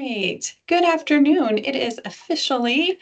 right, good afternoon. It is officially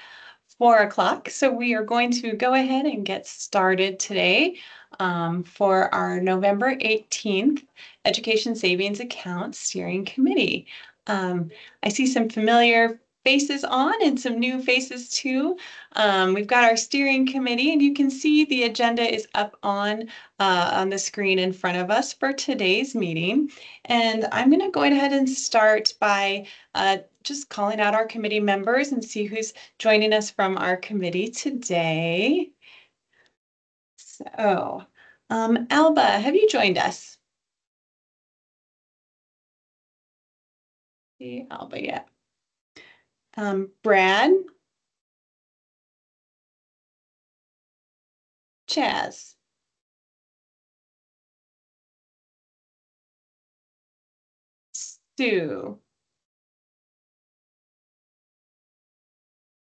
four o'clock, so we are going to go ahead and get started today um, for our November 18th Education Savings Account Steering Committee. Um, I see some familiar faces on and some new faces too. Um, we've got our steering committee and you can see the agenda is up on, uh, on the screen in front of us for today's meeting. And I'm going to go ahead and start by uh, just calling out our committee members and see who's joining us from our committee today. So, um, Alba, have you joined us? Alba, yeah. Um, Brad? Chaz? Sue?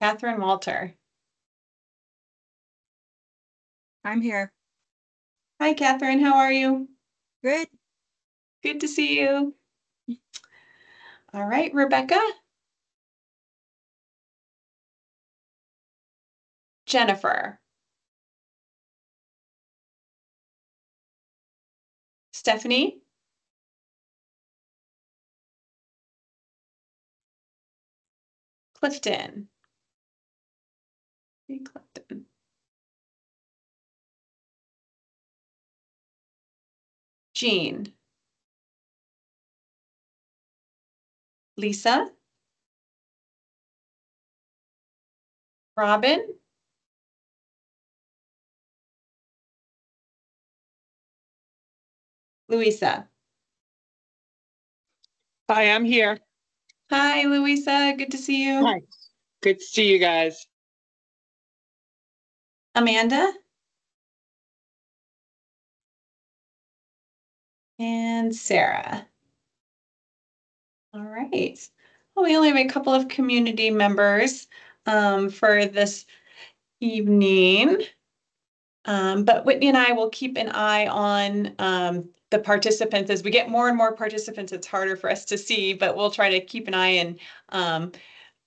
Catherine Walter? I'm here. Hi, Catherine. How are you? Good. Good to see you. All right, Rebecca? Jennifer. Stephanie. Clifton. Clifton. Jean. Lisa. Robin. Louisa. Hi, I'm here. Hi, Louisa. Good to see you. Hi. Good to see you guys. Amanda. And Sarah. All right. Well, we only have a couple of community members um, for this evening. Um, but Whitney and I will keep an eye on um, the participants as we get more and more participants. It's harder for us to see, but we'll try to keep an eye and um,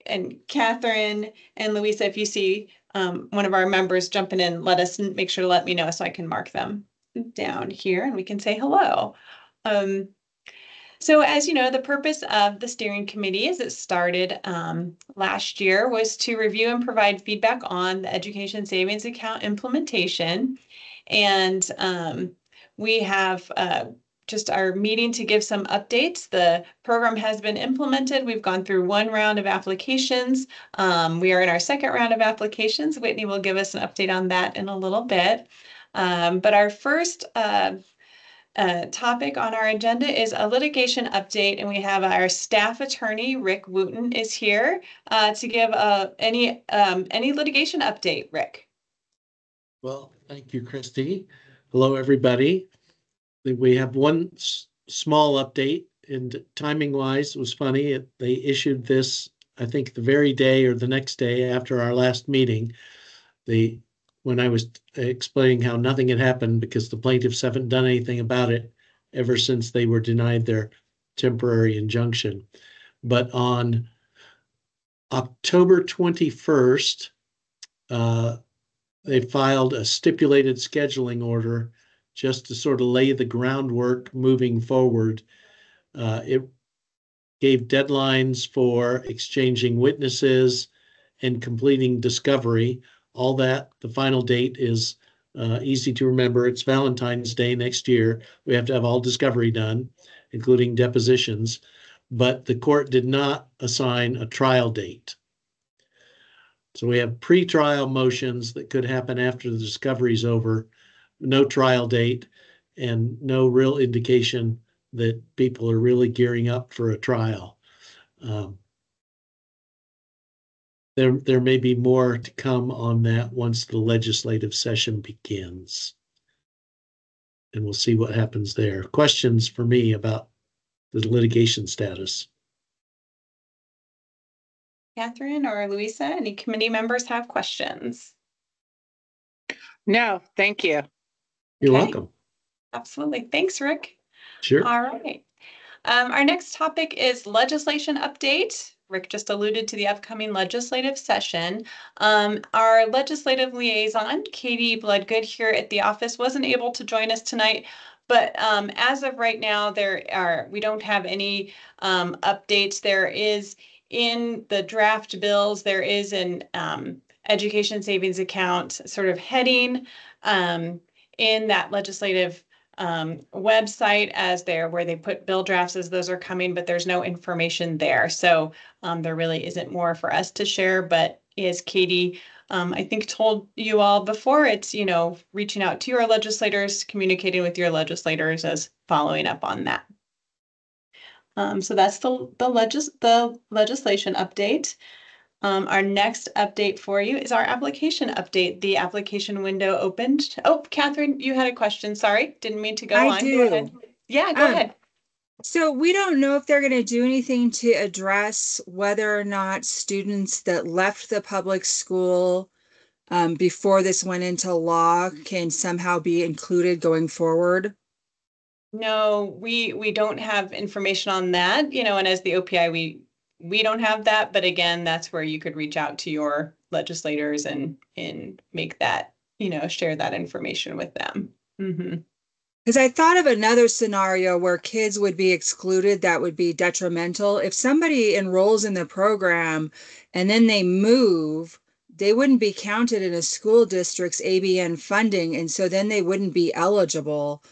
and Catherine and Louisa, if you see um, one of our members jumping in, let us make sure to let me know so I can mark them down here and we can say hello. Um, so as you know, the purpose of the steering committee as it started um, last year was to review and provide feedback on the education savings account implementation. And um, we have uh, just our meeting to give some updates. The program has been implemented. We've gone through one round of applications. Um, we are in our second round of applications. Whitney will give us an update on that in a little bit. Um, but our first uh, uh, topic on our agenda is a litigation update, and we have our staff attorney, Rick Wooten, is here uh, to give uh, any um, any litigation update. Rick. Well, thank you, Christy. Hello, everybody. We have one small update, and timing wise, it was funny. It, they issued this, I think, the very day or the next day after our last meeting. The when I was explaining how nothing had happened because the plaintiffs haven't done anything about it ever since they were denied their temporary injunction. But on October 21st, uh, they filed a stipulated scheduling order just to sort of lay the groundwork moving forward. Uh, it gave deadlines for exchanging witnesses and completing discovery all that. The final date is uh, easy to remember. It's Valentine's Day next year. We have to have all discovery done, including depositions. But the court did not assign a trial date. So we have pre-trial motions that could happen after the discovery is over, no trial date, and no real indication that people are really gearing up for a trial. Um, there, there may be more to come on that once the legislative session begins. And we'll see what happens there. Questions for me about the litigation status? Catherine or Louisa, any committee members have questions? No, thank you. You're Okay. welcome. Absolutely. Thanks, Rick. Sure. All right. Um, our next topic is legislation update. Rick just alluded to the upcoming legislative session. Um, our legislative liaison, Katie Bloodgood here at the office, wasn't able to join us tonight. But um, as of right now, there are, we don't have any um, updates. There is in the draft bills, there is an um, education savings account sort of heading um, in that legislative um, website as there where they put bill drafts as those are coming, but there's no information there. So um, there really isn't more for us to share. But as Katie, um, I think told you all before, it's you know reaching out to your legislators, communicating with your legislators as following up on that. Um, so that's the the legis the legislation update. Um, our next update for you is our application update. The application window opened. Oh, Catherine, you had a question. Sorry, didn't mean to go I on. Go do. ahead. Yeah, go Um, ahead. So we don't know if they're going to do anything to address whether or not students that left the public school um, before this went into law can somehow be included going forward. No, we we don't have information on that, you know, and as the OPI, we we don't have that, but again, that's where you could reach out to your legislators and and make that, you know, share that information with them. hmm Because I thought of another scenario where kids would be excluded that would be detrimental. If somebody enrolls in the program and then they move, they wouldn't be counted in a school district's ANB funding. And so then they wouldn't be eligible.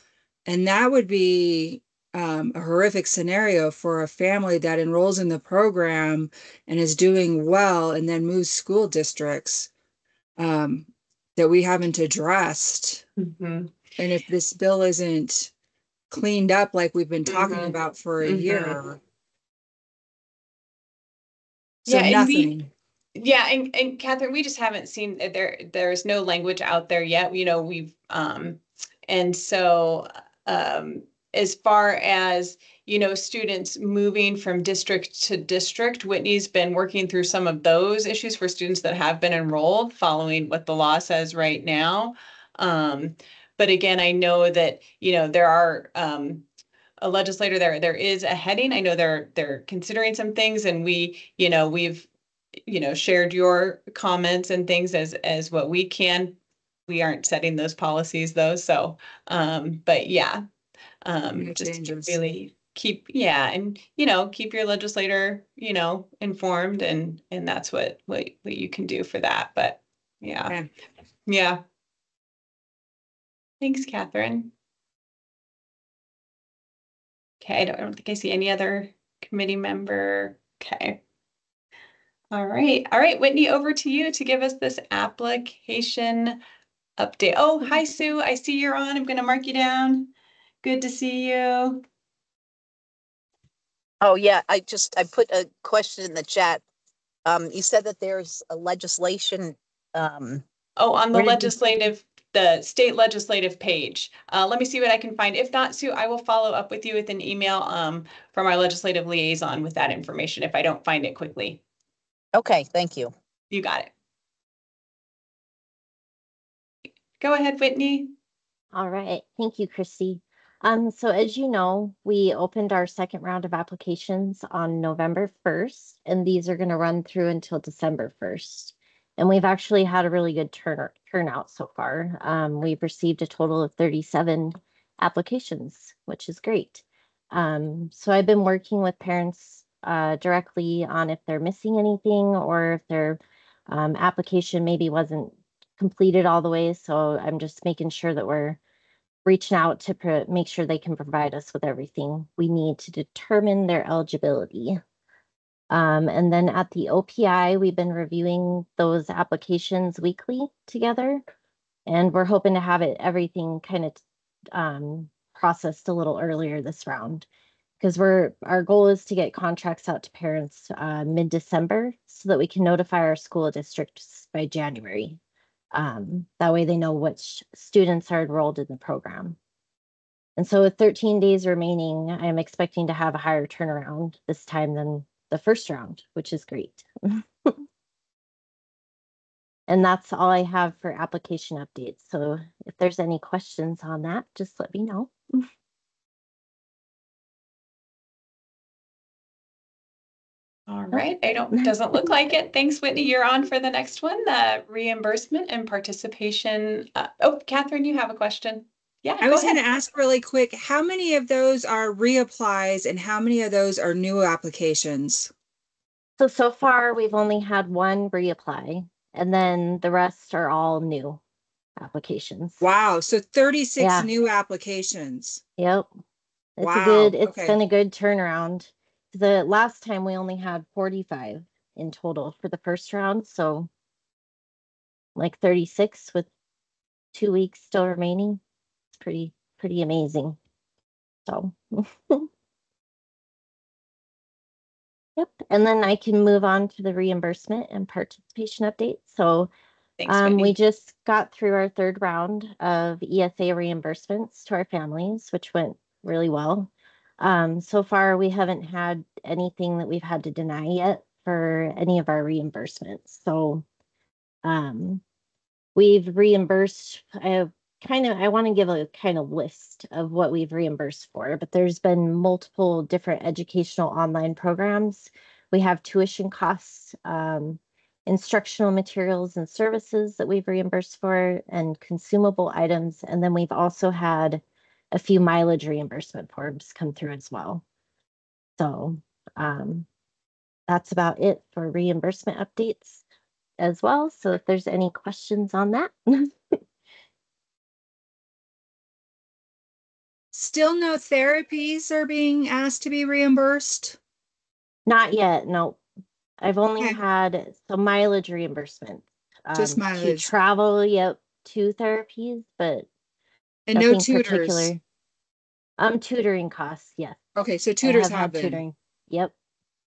And that would be um, a horrific scenario for a family that enrolls in the program and is doing well and then moves school districts um, that we haven't addressed. hmm And if this bill isn't cleaned up like we've been talking Mhm. about for a Mhm. year. So Yeah, and we- Yeah, and, and Catherine, we just haven't seen, uh, there, there's no language out there yet, you know, we've, um, and so, um, as far as, you know, students moving from district to district, Whitney's been working through some of those issues for students that have been enrolled, following what the law says right now. Um, but again, I know that, you know, there are, um, a legislator there, there is a heading. I know they're, they're considering some things and we, you know, we've, you know, shared your comments and things as, as what we can. We aren't setting those policies though, so, um, but yeah. Um, just to really keep, yeah, and, you know, keep your legislator, you know, informed and, and that's what, what, what you can do for that, but, yeah. Okay. Yeah. Thanks, Catherine. Okay, I don't, I don't think I see any other committee member. Okay. All right, all right, Whitney, over to you to give us this application update. Oh, hi, Sue. I see you're on. I'm gonna mark you down. Good to see you. Oh, yeah, I just, I put a question in the chat. Um, you said that there's a legislation, um, Oh, on the Where you- legislative, the state legislative page. Uh, let me see what I can find. If not, Sue, I will follow up with you with an email, um, from our legislative liaison with that information if I don't find it quickly. okay, thank you. You got it. Go ahead, Whitney. All right, thank you, Christy. Um, so as you know, we opened our second round of applications on November first, and these are gonna run through until December first. And we've actually had a really good turn turnout so far. Um, we've received a total of thirty-seven applications, which is great. Um, so I've been working with parents uh, directly on if they're missing anything or if their um, application maybe wasn't completed all the way. So I'm just making sure that we're reaching out to pro- make sure they can provide us with everything we need to determine their eligibility. Um, and then at the OPI, we've been reviewing those applications weekly together. And we're hoping to have it, everything kind of um, processed a little earlier this round. Because we're, our goal is to get contracts out to parents uh, mid-December so that we can notify our school districts by January. Um, that way they know which students are enrolled in the program. And so with 13 days remaining, I'm expecting to have a higher turnaround this time than the first round, which is great. and that's all I have for application updates. So if there's any questions on that, just let me know. All right, I don't, doesn't look like it. Thanks, Whitney. You're on for the next one, the reimbursement and participation. Uh, oh, Catherine, you have a question? Yeah, I go was gonna ask really quick, how many of those are reapplies and how many of those are new applications? So, so far, we've only had one reapply, and then the rest are all new applications. Wow, so thirty-six Yeah. new applications. Yep. It's a Wow, good, it's okay. been a good turnaround. The last time we only had forty-five in total for the first round, so like thirty-six with two weeks still remaining. It's pretty, pretty amazing. So. Yep, and then I can move on to the reimbursement and participation update. So Thanks, um, we just got through our third round of ESA reimbursements to our families, which went really well. Um, so far, we haven't had anything that we've had to deny yet for any of our reimbursements. So um, we've reimbursed, I kind of, I want to give a kind of list of what we've reimbursed for, but there's been multiple different educational online programs. We have tuition costs, um, instructional materials and services that we've reimbursed for and consumable items. And then we've also had a few mileage reimbursement forms come through as well. So um, that's about it for reimbursement updates as well. So if there's any questions on that. Still no therapies are being asked to be reimbursed? Not yet, no. I've only Okay. had some mileage reimbursement. Just um, mileage. To travel, yep, to therapies, but And no tutors? particular. Um, tutoring costs, yes. Okay, so I tutors have have been, tutoring. Yep.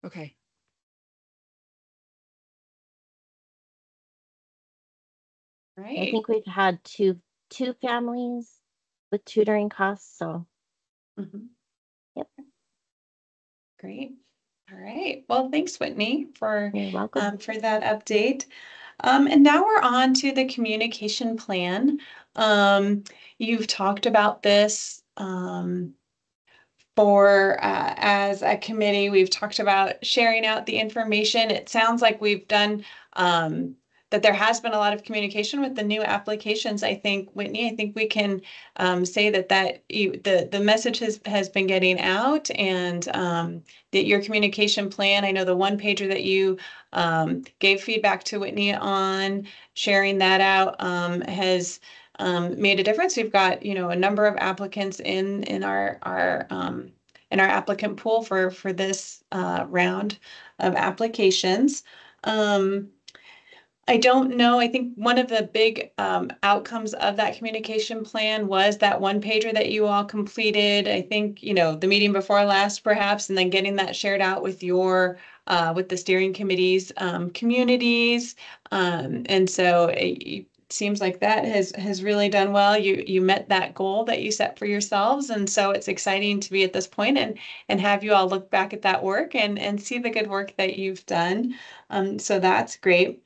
okay. Right. I think we've had two, two families with tutoring costs, so Mhm. Yep. Great. All right. Well, thanks, Whitney, for um, for that update. Um, and now we're on to the communication plan. Um, you've talked about this um, for uh, as a committee. We've talked about sharing out the information. It sounds like we've done um, that. There has been a lot of communication with the new applications. I think Whitney. I think we can um, say that that you, the the message has has been getting out and um, that your communication plan. I know the one pager that you um, gave feedback to Whitney on sharing that out um, has um, made a difference. We've got, you know, a number of applicants in in our our um, in our applicant pool for for this uh, round of applications. Um, I don't know. I think one of the big um, outcomes of that communication plan was that one pager that you all completed. I think, you know, the meeting before last perhaps, and then getting that shared out with your uh, with the steering committees, um, communities. Um, and so it, it seems like that has has really done well. You you met that goal that you set for yourselves. And so it's exciting to be at this point and and have you all look back at that work and and see the good work that you've done. Um, so that's great.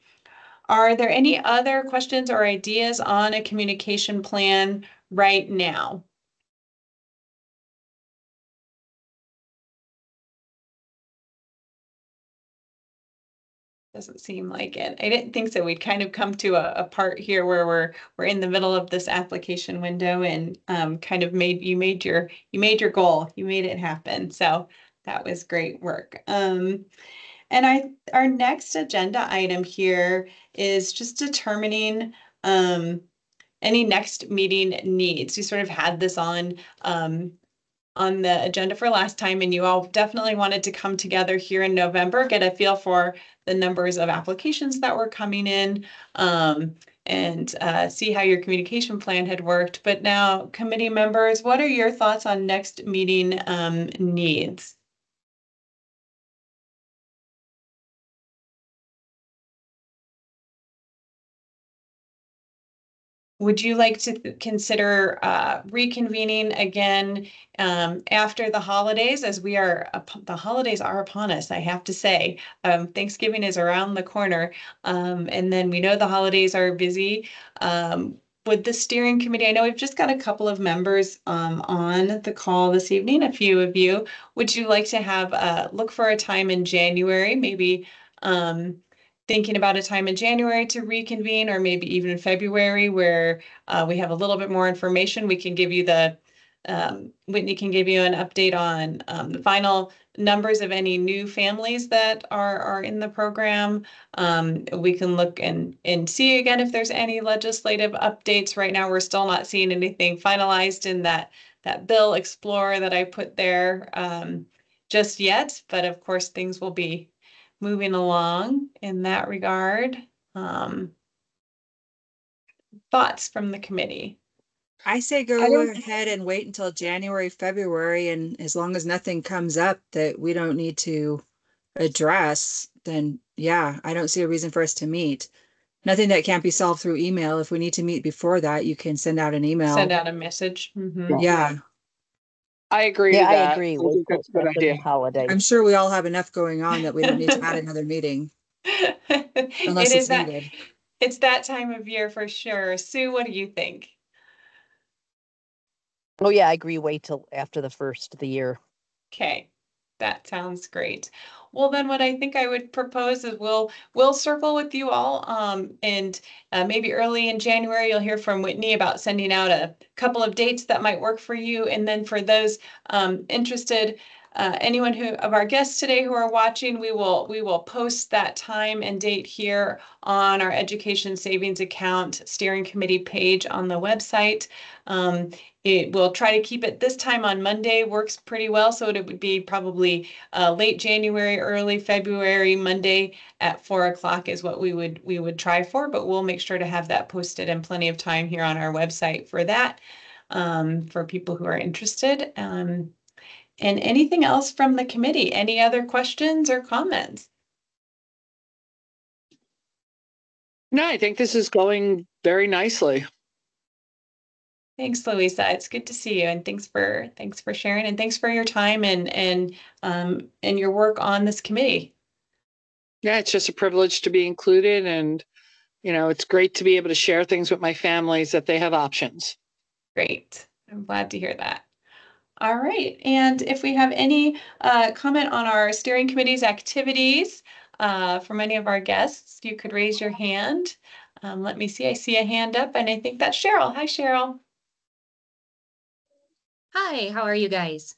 Are there any other questions or ideas on a communication plan right now? Doesn't seem like it. I didn't think so. We'd kind of come to a, a part here where we're we're in the middle of this application window and um, kind of made you made your you made your goal. You made it happen. So that was great work. Um, and I our next agenda item here is just determining um, any next meeting needs. We sort of had this on um, on the agenda for last time, and you all definitely wanted to come together here in November, get a feel for the numbers of applications that were coming in, um, and uh, see how your communication plan had worked. But now, committee members, what are your thoughts on next meeting um, needs? Would you like to consider uh, reconvening again um, after the holidays, as we are, the holidays are upon us, I have to say. Um, Thanksgiving is around the corner, um, and then we know the holidays are busy. Um, would the steering committee, I know we've just got a couple of members um, on the call this evening, a few of you. Would you like to have, uh, look for a time in January, maybe um, thinking about a time in January to reconvene, or maybe even in February where uh, we have a little bit more information? We can give you the, um, Whitney can give you an update on um, the final numbers of any new families that are, are in the program. Um, we can look and, and see again if there's any legislative updates. Right now, we're still not seeing anything finalized in that, that bill Explorer that I put there um, just yet. But of course, things will be moving along in that regard. Um, thoughts from the committee? I say go don't- ahead and wait until January, February, and as long as nothing comes up that we don't need to address, then yeah, I don't see a reason for us to meet. Nothing that can't be solved through email. If we need to meet before that, you can send out an email. Send out a message. Mhm. Yeah, I agree with Yeah, that. I agree. I Wait think till that's a good idea. holiday. I'm sure we all have enough going on that we don't need to add another meeting unless It is it's that, needed. it's that time of year for sure. Sue, what do you think? Oh, yeah, I agree. Wait till after the first of the year. Okay, that sounds great. Well, then what I think I would propose is we'll, we'll circle with you all. Um, and uh, maybe early in January, you'll hear from Whitney about sending out a couple of dates that might work for you. And then for those um, interested, uh, anyone who of our guests today who are watching, we will we will post that time and date here on our education savings account steering committee page on the website. Um, it will try to keep it this time on Monday works pretty well, so it would be probably uh, late January, early February, Monday at four o'clock is what we would we would try for. But we'll make sure to have that posted and plenty of time here on our website for that um, for people who are interested. Um, and anything else from the committee? Any other questions or comments? No, I think this is going very nicely. Thanks, Louisa. It's good to see you, and thanks for thanks for sharing, and thanks for your time and and um and your work on this committee. Yeah, it's just a privilege to be included and, you know, it's great to be able to share things with my families that they have options. Great. I'm glad to hear that. All right, and if we have any uh, comment on our steering committee's activities uh, from any of our guests, you could raise your hand. Um, let me see. I see a hand up, and I think that's Cheryl. Hi, Cheryl. Hi, how are you guys?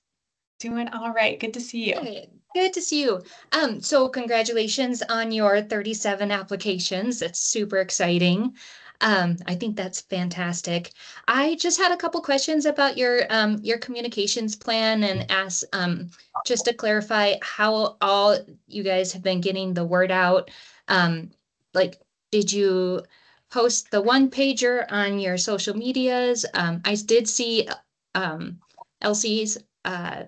Doing all right. Good to see you. Good. Good to see you. Um, so congratulations on your 37 applications. It's super exciting. Um, I think that's fantastic. I just had a couple questions about your um your communications plan and ask um just to clarify how all you guys have been getting the word out. Um, like, did you post the one pager on your social medias? Um, I did see um Elsie's uh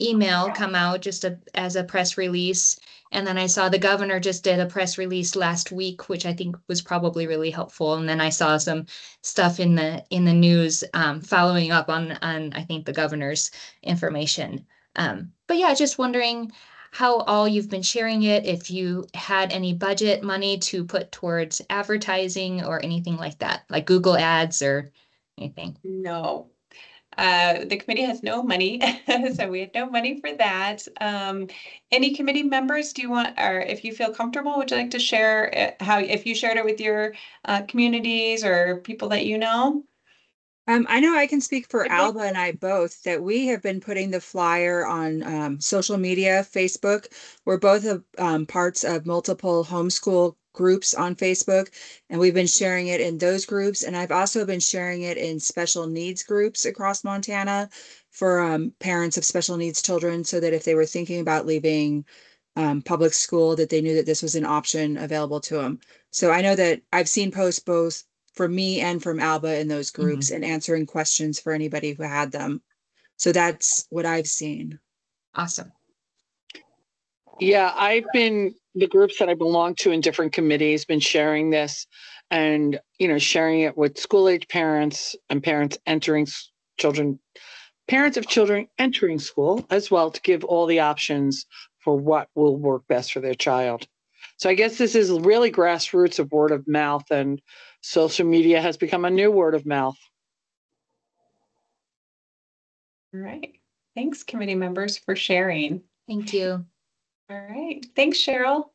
email come out just a, as a press release. And then I saw the governor just did a press release last week, which I think was probably really helpful. And then I saw some stuff in the in the news um, following up on on I think the governor's information. Um, but yeah, just wondering how all you've been sharing it, if you had any budget money to put towards advertising or anything like that, like Google Ads or anything. No. Uh, the committee has no money, so we had no money for that. Um, any committee members, do you want, or if you feel comfortable, would you like to share uh, how, if you shared it with your uh, communities or people that you know? Um, I know I can speak for. Alba and I both that we have been putting the flyer on um, social media, Facebook. We're both of, um, parts of multiple homeschool groups on Facebook, and we've been sharing it in those groups. And I've also been sharing it in special needs groups across Montana for um, parents of special needs children, so that if they were thinking about leaving um, public school, that they knew that this was an option available to them. So I know that I've seen posts both from me and from Alba in those groups mm-hmm. and answering questions for anybody who had them. So that's what I've seen. Awesome. Yeah, I've been, the groups that I belong to in different committees, been sharing this and, you know, sharing it with school age parents and parents entering children, parents of children entering school as well to give all the options for what will work best for their child. So I guess this is really grassroots of word of mouth and social media has become a new word of mouth. All right. Thanks, committee members, for sharing. Thank you. All right. Thanks, Cheryl.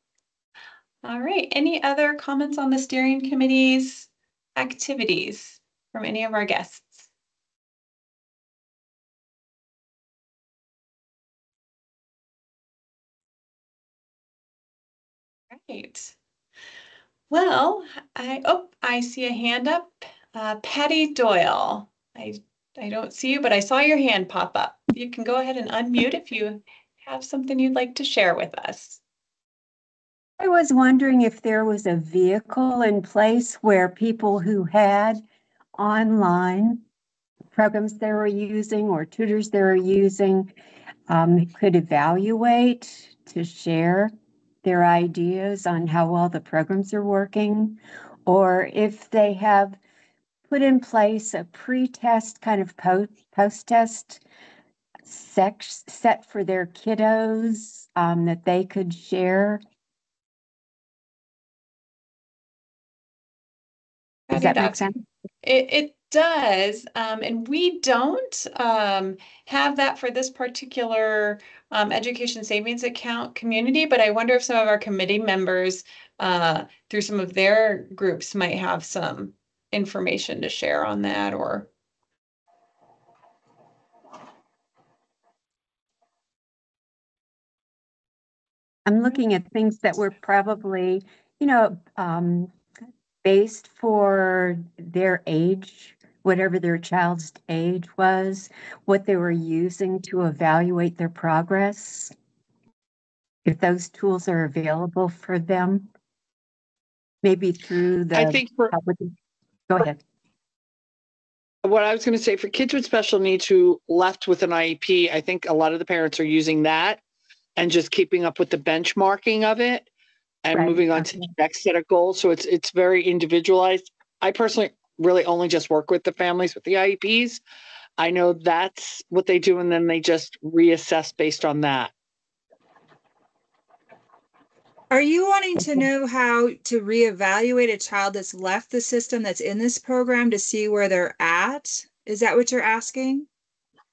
All right. Any other comments on the steering committee's activities from any of our guests? Right. Well, I, oh, I see a hand up. Uh, Patty Doyle. I, I don't see you, but I saw your hand pop up. You can go ahead and unmute if you have something you'd like to share with us. I was wondering if there was a vehicle in place where people who had online programs they were using or tutors they were using um, could evaluate to share their ideas on how well the programs are working, or if they have put in place a pre-test kind of post post-test sec- set for their kiddos um, that they could share. Does that make sense? It, it does, um, and we don't um, have that for this particular um, education savings account community, but I wonder if some of our committee members uh, through some of their groups might have some information to share on that or? I'm looking at things that were probably, you know, um, based for their age, whatever their child's age was, what they were using to evaluate their progress. If those tools are available for them, maybe through the. I think for Go ahead. what I was going to say for kids with special needs who left with an IEP, I think a lot of the parents are using that and just keeping up with the benchmarking of it and Right, moving on to the next set of goals. So it's it's very individualized. I personally really only just work with the families with the IEPs. I know that's what they do, and then they just reassess based on that. Are you wanting to know how to reevaluate a child that's left the system that's in this program to see where they're at? Is that what you're asking?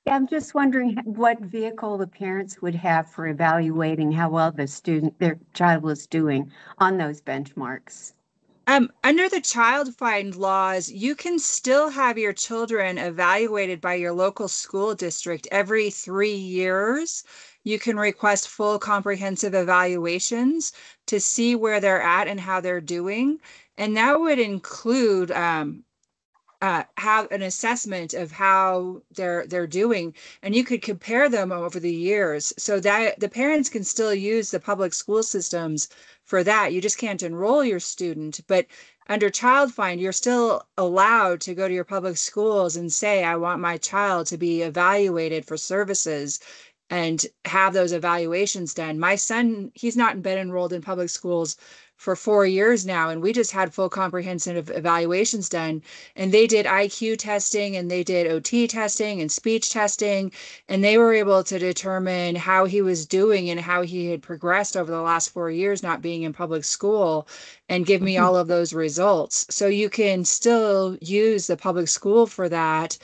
Yeah, I'm just wondering what vehicle the parents would have for evaluating how well the student, their child was doing on those benchmarks. Um, under the child find laws, you can still have your children evaluated by your local school district every three years. You can request full comprehensive evaluations to see where they're at and how they're doing. And that would include um, uh, have an assessment of how they're they're doing, and you could compare them over the years, so that the parents can still use the public school systems for that. You just can't enroll your student, but under Child Find, you're still allowed to go to your public schools and say, "I want my child to be evaluated for services." And have those evaluations done. My son, he's not been enrolled in public schools for four years now, and we just had full comprehensive evaluations done and they did IQ testing and they did OT testing and speech testing and they were able to determine how he was doing and how he had progressed over the last 4 years not being in public school and give me all of mm-hmm. those results. So you can still use the public school for that,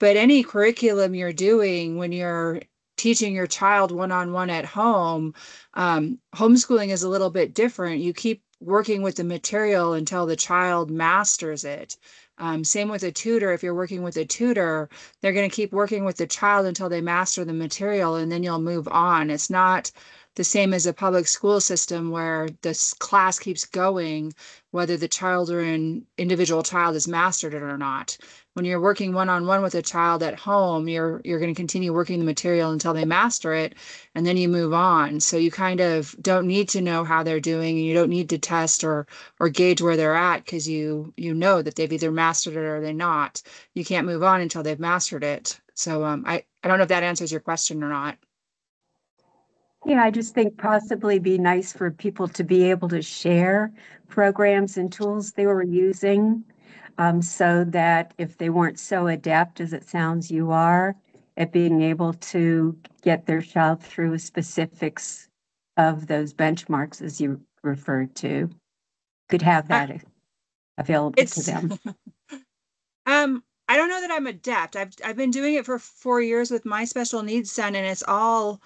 but any curriculum you're doing when you're teaching your child one-on-one at home um, homeschooling is a little bit different you keep working with the material until the child masters it um, same with a tutor. If you're working with a tutor, they're going to keep working with the child until they master the material and then you'll move on. It's not the same as a public school system where this class keeps going, whether the child or an individual child has mastered it or not. When you're working one-on-one with a child at home, you're you're going to continue working the material until they master it, and then you move on. So you kind of don't need to know how they're doing, and you don't need to test or or gauge where they're at because you you know that they've either mastered it or they're not. You can't move on until they've mastered it. So um, I I don't know if that answers your question or not. Yeah, I just think possibly be nice for people to be able to share programs and tools they were using. Um, so that if they weren't so adept as it sounds you are at being able to get their child through specifics of those benchmarks as you referred to, could have that available to them? um I don't know that I'm adept. I've I've been doing it for four years with my special needs son, and it's all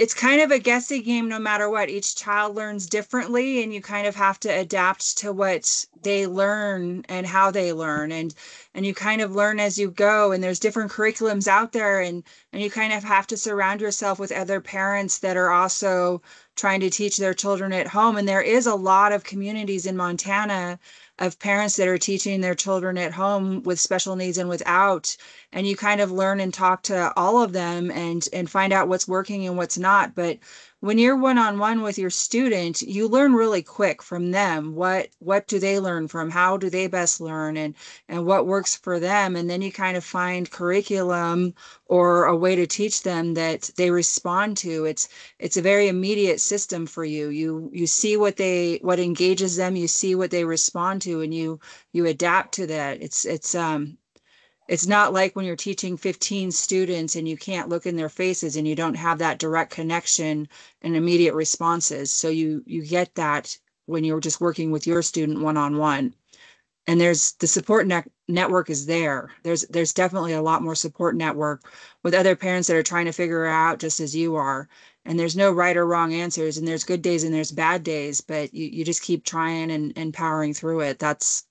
it's kind of a guessing game no matter what. Each child learns differently, and you kind of have to adapt to what they learn and how they learn, and and you kind of learn as you go. And there's different curriculums out there, and and you kind of have to surround yourself with other parents that are also trying to teach their children at home. And there is a lot of communities in Montana of parents that are teaching their children at home with special needs and without and you kind of learn and talk to all of them and and find out what's working and what's not. But when you're one-on-one with your student you learn really quick from them what what do they learn from how do they best learn and and what works for them and then you kind of find curriculum or a way to teach them that they respond to. It's it's a very immediate system for you. You you see what they what engages them you see what they respond to and you you adapt to that. It's it's um it's not like when you're teaching 15 students and you can't look in their faces and you don't have that direct connection and immediate responses. So you you get that when you're just working with your student one on one and there's the support net network is there. There's there's definitely a lot more support network with other parents that are trying to figure out just as you are. And there's no right or wrong answers and there's good days and there's bad days but you, you just keep trying and, and powering through it. That's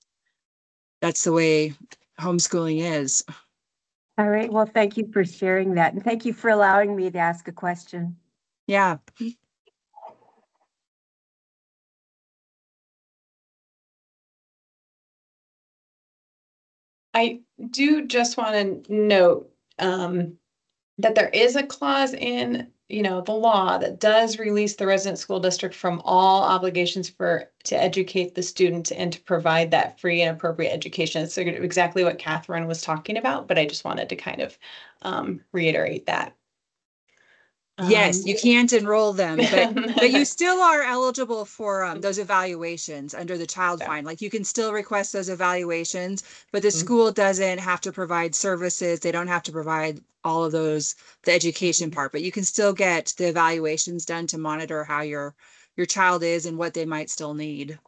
that's the way homeschooling is All right, well, thank you for sharing that, and thank you for allowing me to ask a question. yeah I do just want to note um, that there is a clause in, you know, the law that does release the resident school district from all obligations for to educate the student and to provide that free and appropriate education. So exactly what Catherine was talking about, but I just wanted to kind of um, reiterate that. Yes, Um, you can't enroll them, but but you still are eligible for um, those evaluations under the child Yeah. find. Like you can still request those evaluations, but the Mhm. school doesn't have to provide services. They don't have to provide all of those the education part, but you can still get the evaluations done to monitor how your your child is and what they might still need.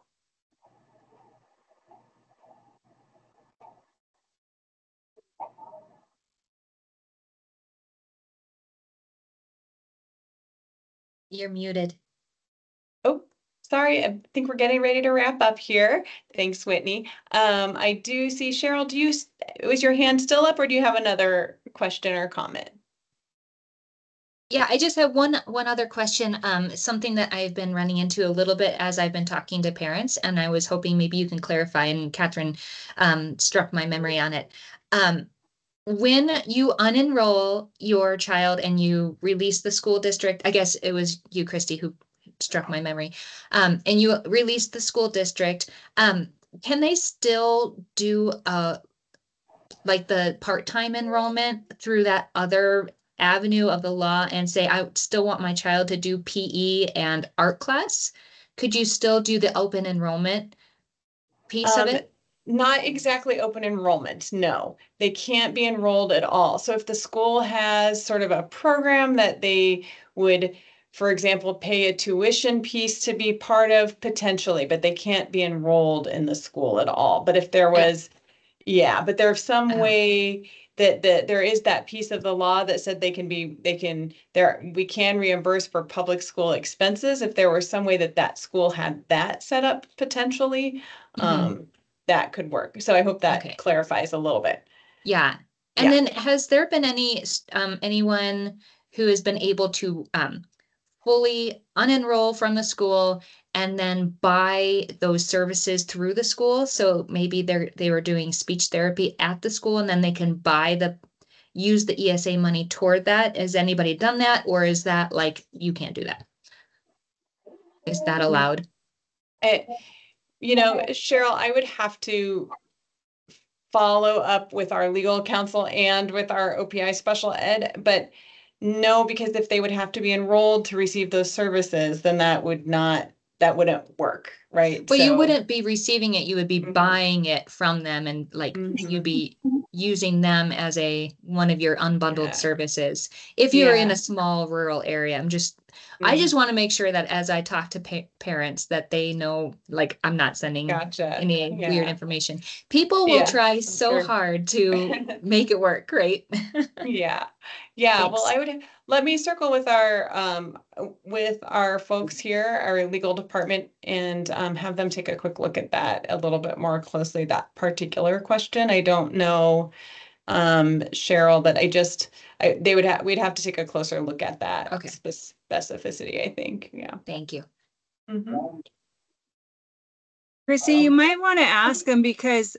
You're muted. Oh, sorry, I think we're getting ready to wrap up here. Thanks, Whitney. Um, I do see Cheryl, do you, was your hand still up or do you have another question or comment? Yeah, I just have one one other question. Um, something that I've been running into a little bit as I've been talking to parents, and I was hoping maybe you can clarify. And Catherine um, struck my memory on it. Um, when you unenroll your child and you release the school district, I guess it was you, Christy, who struck my memory. Um, and you release the school district. Um, can they still do uh like the part-time enrollment through that other avenue of the law and say, I still want my child to do PE and art class? Could you still do the open enrollment piece of Um, it? Not exactly open enrollment, no. They can't be enrolled at all. So if the school has sort of a program that they would, for example, pay a tuition piece to be part of potentially, but they can't be enrolled in the school at all. But if there was, yeah, but there's some Oh. way that, that there is that piece of the law that said they can be, they can, there, we can reimburse for public school expenses. If there were some way that that school had that set up potentially, Mhm. um, that could work. So I hope that Okay. clarifies a little bit. Yeah. And yeah. then has there been any, um, anyone who has been able to, um, fully unenroll from the school and then buy those services through the school? So maybe they're, they were doing speech therapy at the school and then they can buy the, use the ESA money toward that? Has anybody done that? Or is that like, you can't do that? Is that allowed? Eh, you know, Cheryl, I would have to follow up with our legal counsel and with our OPI special ed, but no, because if they would have to be enrolled to receive those services, then that would not, that wouldn't work. Right? But you wouldn't be receiving it, you would be Mhm. buying it from them and like Mhm. you'd be using them as a one of your Yeah. unbundled services. If you're in a small rural area, I'm just I Mhm. just want to make sure that as I talk to pa- parents that they know like I'm not sending Gotcha. any weird information. People will Yeah, try so sure. hard to make it work, right? Yeah, yeah, well, I would, let me circle with our, um, with our folks here, our legal department, and, um, have them take a quick look at that a little bit more closely, that particular question. I don't know, um, Cheryl, but I just, I, they would have, we'd have to take a closer look at that. Okay. spec- Specificity, I think, yeah. Thank you. Mhm. Chrissy, you might want to ask them because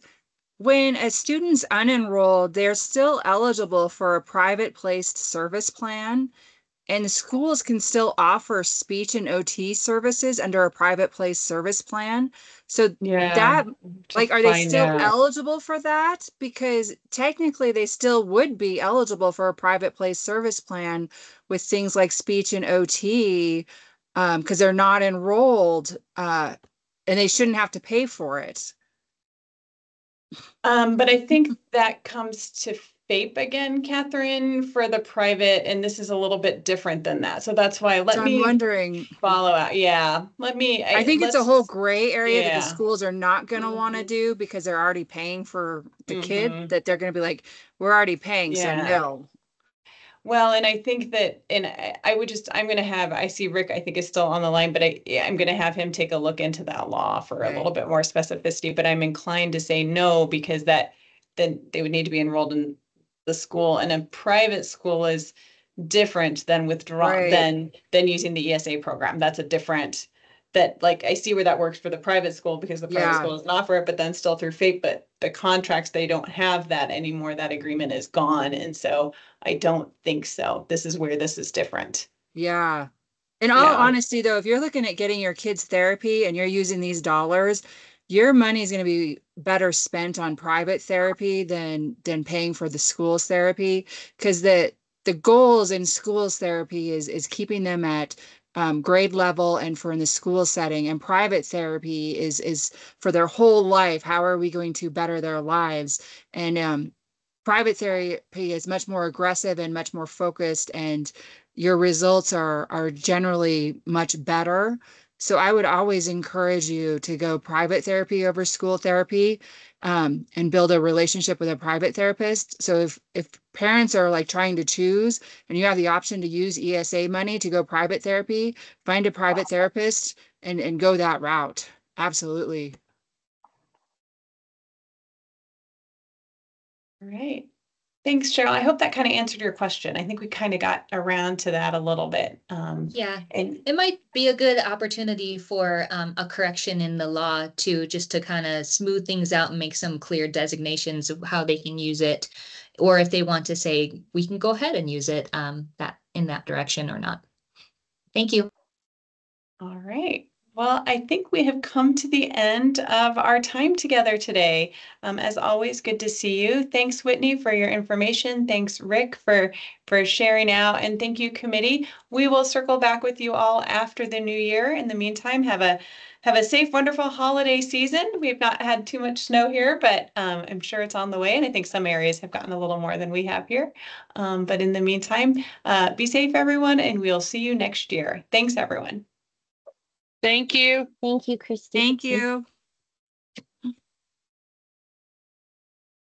when a student's unenrolled, they're still eligible for a private placed service plan. And schools can still offer speech and OT services under a private place service plan. So Yeah. that, like, are they still out. eligible for that? Because technically they still would be eligible for a private place service plan with things like speech and OT. Um, because they're not enrolled, uh, and they shouldn't have to pay for it. Um, but I think that comes to FAPE again, Catherine, for the private, and this is a little bit different than that. So that's why, let So I'm me wondering, follow out. Yeah, let me. I think it's a whole gray area that the schools are not gonna wanna Mhm. do because they're already paying for the Mhm. kid, that they're gonna be like, we're already paying, so no. Well, and I think that, and I, I would just, I'm gonna have, I see Rick, I think is still on the line, but I, yeah, I'm gonna have him take a look into that law for a little bit more specificity, but I'm inclined to say no, because that, then they would need to be enrolled in the school, and a private school is different than withdraw, Right. than, than using the ESA program. That's a different, that, like, I see where that works for the private school, because the private Yeah. school doesn't offer it, but then still through FAPE, but the contracts, they don't have that anymore. That agreement is gone, and so I don't think so. This is where this is different. Yeah. In all Yeah. honesty, though, if you're looking at getting your kids therapy and you're using these dollars, your money is going to be better spent on private therapy than than paying for the school's therapy because the the goals in schools therapy is is keeping them at um, grade level and for in the school setting and private therapy is is for their whole life how are we going to better their lives? And um, private therapy is much more aggressive and much more focused and your results are are generally much better so i would always encourage you to go private therapy over school therapy um, and build a relationship with a private therapist. So if if parents are like trying to choose and you have the option to use esa money to go private therapy find a private therapist and and go that route. Absolutely. All right. Thanks, Cheryl. I hope that kind of answered your question. I think we kind of got around to that a little bit. Um, Yeah. and It might be a good opportunity for um, a correction in the law to just to kind of smooth things out and make some clear designations of how they can use it. Or if they want to say, we can go ahead and use it um, that in that direction or not. Thank you. all right. Well, I think we have come to the end of our time together today. Um, as always, good to see you. Thanks, Whitney, for your information. Thanks, Rick, for for sharing out, and thank you, committee. We will circle back with you all after the new year. In the meantime, have a have a safe, wonderful holiday season. We've not had too much snow here, but um, I'm sure it's on the way, and I think some areas have gotten a little more than we have here. Um, but in the meantime, uh, be safe, everyone, and we'll see you next year. Thanks, everyone. Thank you. Thank you, Christy. thank you